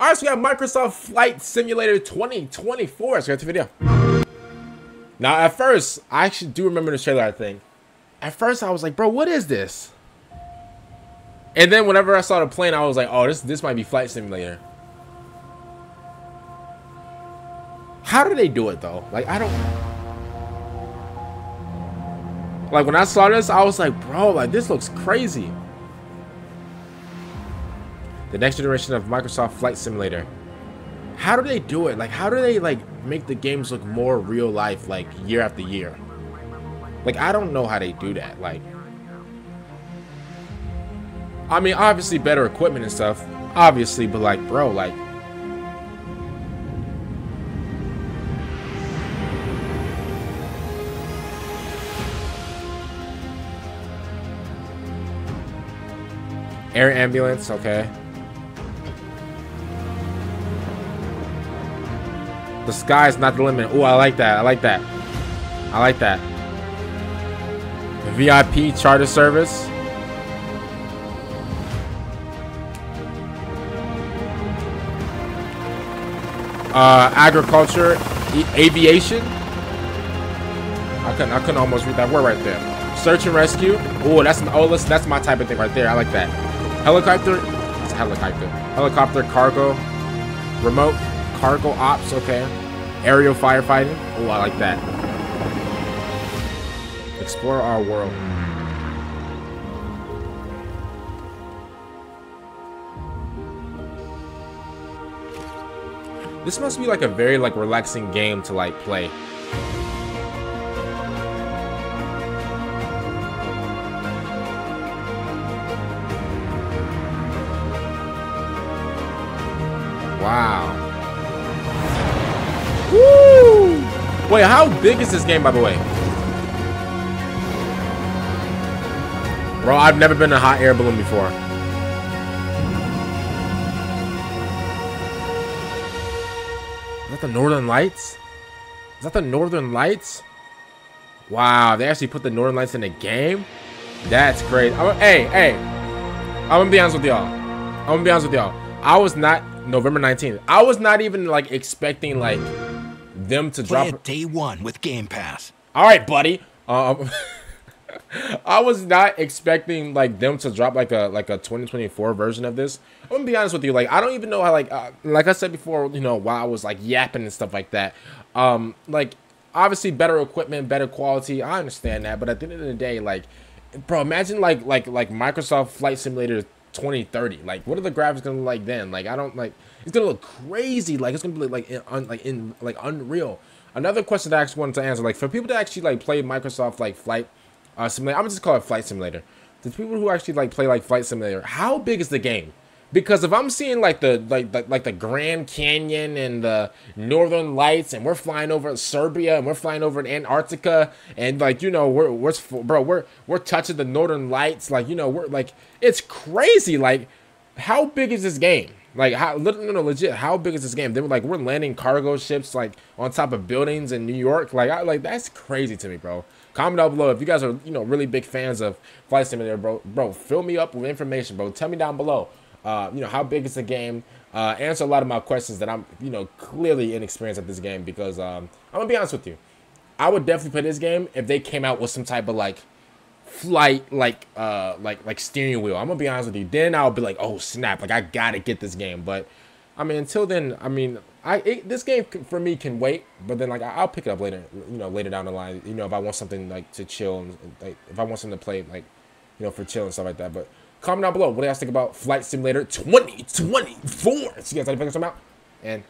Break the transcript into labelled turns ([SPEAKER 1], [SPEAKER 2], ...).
[SPEAKER 1] All right, so we have Microsoft Flight Simulator 2024. Let's get to the video. Now, at first, I actually do remember the trailer, I think. At first, I was like, bro, what is this? And then whenever I saw the plane, I was like, oh, this this might be Flight Simulator. How do they do it, though? Like, I don't... Like, when I saw this, I was like, bro, like, this looks crazy. The next generation of Microsoft Flight Simulator. How do they do it? Like, how do they, like, make the games look more real life, like, year after year? Like, I don't know how they do that. Like, I mean, obviously better equipment and stuff. Obviously, but, like, bro, like, Air ambulance, okay. The sky is not the limit. Oh, I like that. I like that. I like that. The VIP charter service. Uh, agriculture, e aviation. I couldn't. I couldn't almost read that word right there. Search and rescue. Oh, that's oh, listen, that's my type of thing right there. I like that. Helicopter. It's a helicopter. Helicopter cargo. Remote cargo ops. Okay. Aerial firefighting. Oh, I like that. Explore our world. This must be like a very like relaxing game to like play. Wow. Woo! Wait, how big is this game, by the way? Bro, I've never been in a hot air balloon before. Is that the Northern Lights? Is that the Northern Lights? Wow, they actually put the Northern Lights in the game? That's great. I'm, hey, hey. I'm gonna be honest with y'all. I'm gonna be honest with y'all. I was not November 19th. I was not even like expecting like them to
[SPEAKER 2] Play
[SPEAKER 1] drop
[SPEAKER 2] day one with Game Pass.
[SPEAKER 1] All right, buddy. Um I was not expecting like them to drop like a like a 2024 version of this. I'm gonna be honest with you. Like I don't even know how like uh, like I said before. You know while I was like yapping and stuff like that. Um like obviously better equipment, better quality. I understand that, but at the end of the day, like bro, imagine like like like Microsoft Flight Simulator 2030. Like what are the graphics gonna look like then? Like I don't like it's gonna look crazy. Like it's gonna be like in, un, like in like unreal. Another question that I actually wanted to answer, like for people that actually like play Microsoft like Flight uh, Simulator, I'm gonna just call it Flight Simulator. The people who actually like play like Flight Simulator, how big is the game? Because if I'm seeing like the like the, like the Grand Canyon and the Northern Lights, and we're flying over Serbia and we're flying over Antarctica, and like you know we're we're bro we're we're touching the Northern Lights, like you know we're like it's crazy. Like how big is this game? Like how no, no, legit, how big is this game? They were like we're landing cargo ships like on top of buildings in New York. Like I like that's crazy to me, bro. Comment down below if you guys are you know really big fans of Flight Simulator, bro. Bro, fill me up with information, bro. Tell me down below. Uh, you know how big is the game? Uh, answer a lot of my questions that I'm you know clearly inexperienced at this game because um, I'm gonna be honest with you. I would definitely play this game if they came out with some type of like flight like uh like like steering wheel. I'm gonna be honest with you. Then I'll be like, oh snap, like I gotta get this game. But I mean, until then, I mean, I it, this game for me can wait. But then like I'll pick it up later, you know, later down the line. You know, if I want something like to chill and like if I want something to play like you know for chill and stuff like that. But comment down below what do you guys think about Flight Simulator 2024. See you guys later, pick some out, and